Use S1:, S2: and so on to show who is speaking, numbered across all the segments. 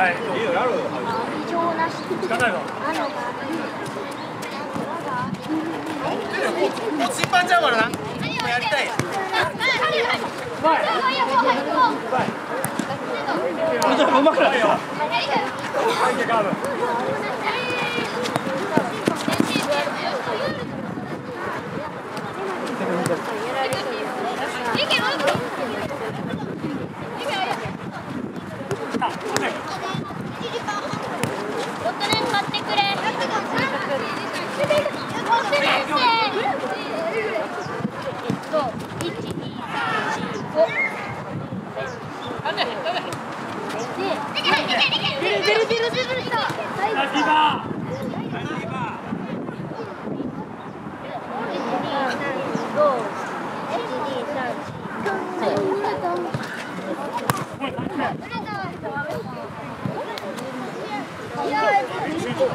S1: はい。いいよやろうよ異常なし聞かないのあのもう審判ちゃうからなもやりたいうまくないよ練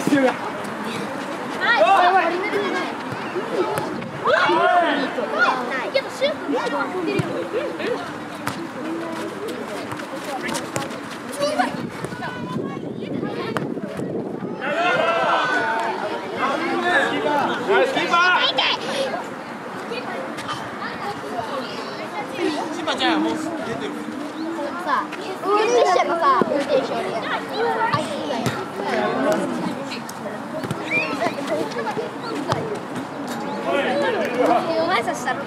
S1: 習がどシュート後ろ飛んでるよ。ナイスキーパー。シンバちゃんもう出てる。さ、運転手のさ、運転手俺。あ、いい。お前さしたろ。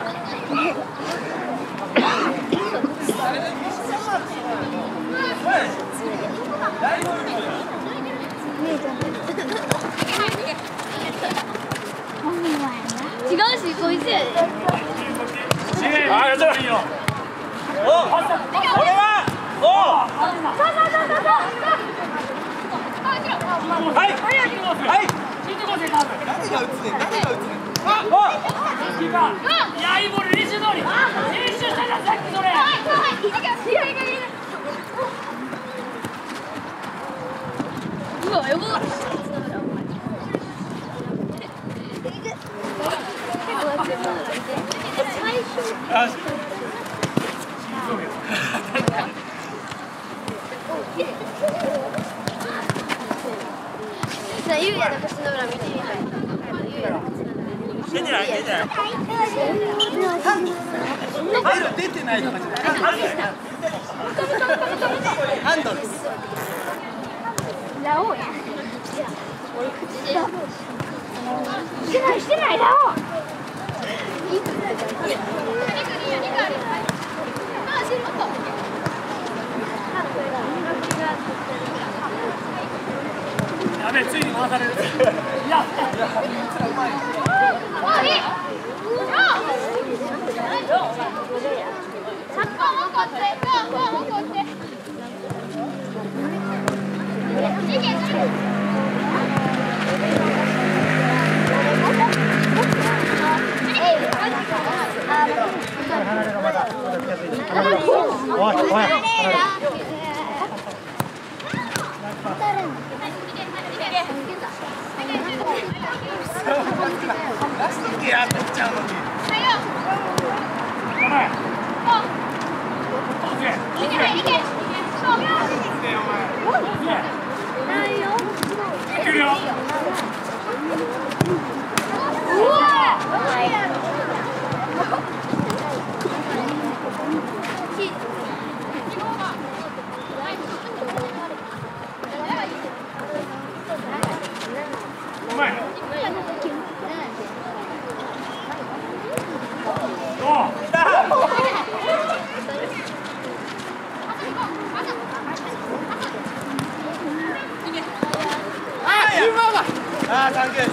S1: 違うし、こいつやで。あ、やったいいよ。お、俺は。お。はい。はい。誰が打つね。誰が打つね。あ、お。い。や、い。い。ボール、練習通り。練習したじゃん、さっきそれ。うわ、やば。さあ、ゆうやの腰の裏見てみたい。出てない、出てない。出てない。とかじゃない。ハンドル。ラオウや。俺口で。してない、してない、ラオウ。やべ、ついに回される。いや。おい、おい。ラストゲー当たっちゃうのに。うまい。ああ、サンキュー。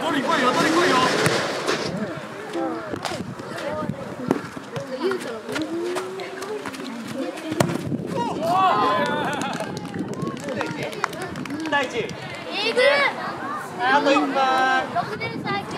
S1: 取り来いよ、取り来いよ。
S2: 사이즈?
S3: 1급! 나도 1번. 너희들 사이즈.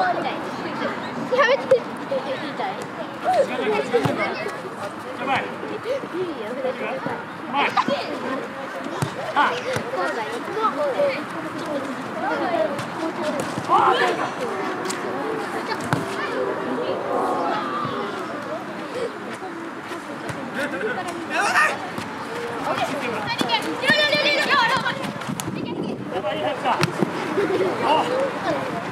S1: や
S3: めて
S1: やばい。あ。やばい
S2: や
S3: ばい。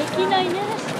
S3: でき
S2: な
S3: い
S2: ね。